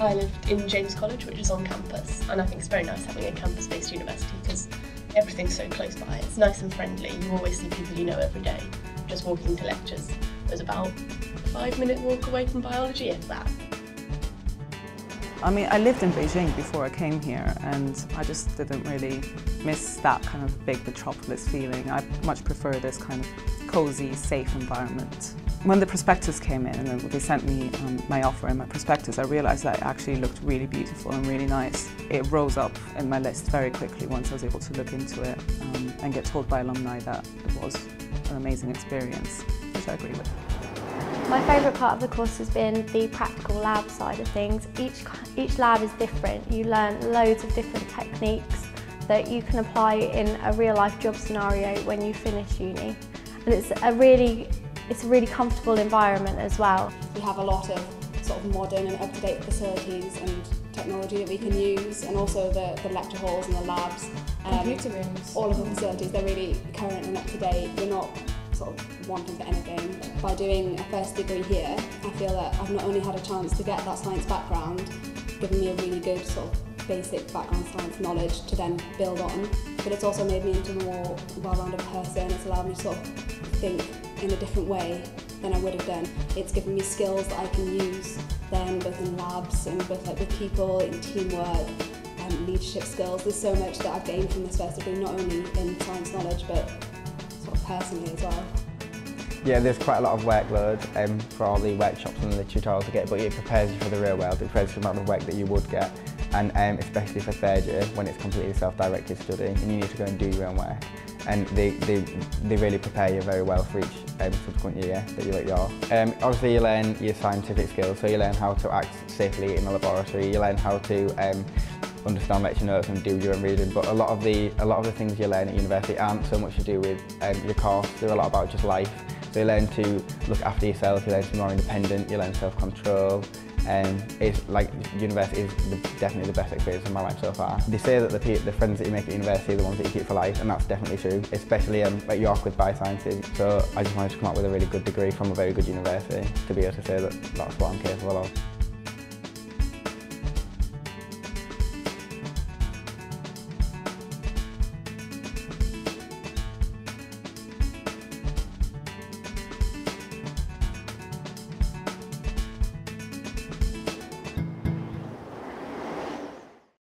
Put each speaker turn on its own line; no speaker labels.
I lived in James College, which is on campus, and I think it's very nice having a campus-based university because everything's so close by. It's nice and friendly. You always see people you know every day. Just walking to lectures. It was about a five-minute walk away from biology, if that.
I mean, I lived in Beijing before I came here and I just didn't really miss that kind of big metropolis feeling. I much prefer this kind of cosy, safe environment. When the prospectus came in and they sent me um, my offer and my prospectus, I realised that it actually looked really beautiful and really nice. It rose up in my list very quickly once I was able to look into it um, and get told by alumni that it was an amazing experience, which I agree with.
My favourite part of the course has been the practical lab side of things. Each, each lab is different. You learn loads of different techniques that you can apply in a real life job scenario when you finish uni. And it's a really, it's a really comfortable environment as well.
We have a lot of sort of modern and up-to-date facilities and technology that we can use and also the, the lecture halls and the labs.
Um, Computer rooms.
All of the facilities, they're really current and up-to-date. We're not sort of wanting for anything. By doing a first degree here, I feel that I've not only had a chance to get that science background, given me a really good sort of basic background science knowledge to then build on, but it's also made me into a more well-rounded person. It's allowed me to sort of think in a different way than I would have done. It's given me skills that I can use then both in labs and both like with people, in teamwork, um, leadership skills. There's so much that I've gained from this first degree, not only in science knowledge, but sort of personally as well.
Yeah, there's quite a lot of workload um, for all the workshops and the tutorials to get, but it prepares you for the real world. It prepares you for the amount of work that you would get, and um, especially for third year when it's completely self-directed study and you need to go and do your own work. And they, they, they really prepare you very well for each um, subsequent year that you're at York. Um, obviously you learn your scientific skills, so you learn how to act safely in a laboratory, you learn how to um, understand lecture notes and do your own reading but a lot of the a lot of the things you learn at university aren't so much to do with um, your course they're a lot about just life so you learn to look after yourself you learn to be more independent you learn self-control and um, it's like university is the, definitely the best experience of my life so far. They say that the, the friends that you make at university are the ones that you keep for life and that's definitely true, especially um, at York with biosciences. So I just wanted to come up with a really good degree from a very good university to be able to say that that's what I'm capable of.